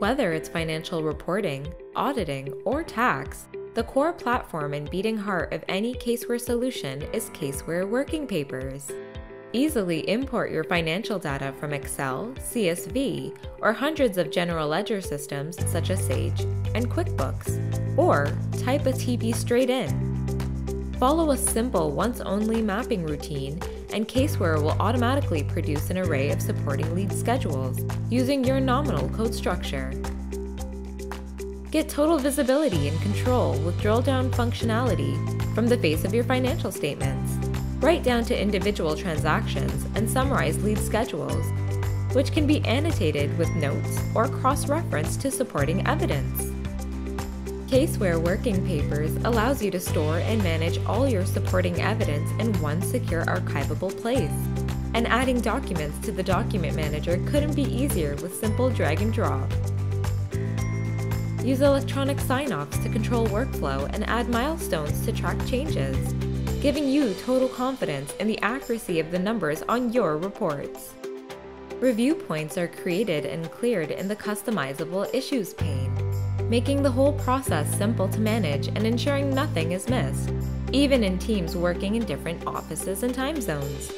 Whether it's financial reporting, auditing, or tax, the core platform and beating heart of any Caseware solution is Caseware Working Papers. Easily import your financial data from Excel, CSV, or hundreds of general ledger systems such as Sage and QuickBooks, or type a TB straight in. Follow a simple once only mapping routine, and Caseware will automatically produce an array of supporting lead schedules using your nominal code structure. Get total visibility and control with drill down functionality from the face of your financial statements right down to individual transactions and summarized lead schedules, which can be annotated with notes or cross referenced to supporting evidence. Caseware Working Papers allows you to store and manage all your supporting evidence in one secure archivable place. And adding documents to the document manager couldn't be easier with simple drag and drop. Use electronic sign-offs to control workflow and add milestones to track changes giving you total confidence in the accuracy of the numbers on your reports. Review points are created and cleared in the customizable Issues pane, making the whole process simple to manage and ensuring nothing is missed, even in teams working in different offices and time zones.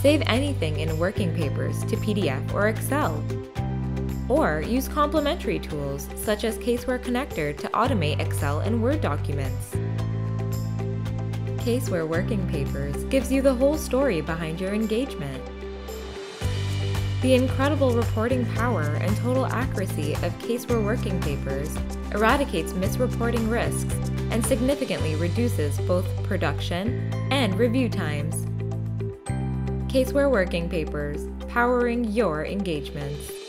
Save anything in working papers to PDF or Excel. Or use complementary tools such as Caseware Connector to automate Excel and Word documents. Caseware Working Papers gives you the whole story behind your engagement. The incredible reporting power and total accuracy of Caseware Working Papers eradicates misreporting risks and significantly reduces both production and review times. Caseware Working Papers, powering your engagements.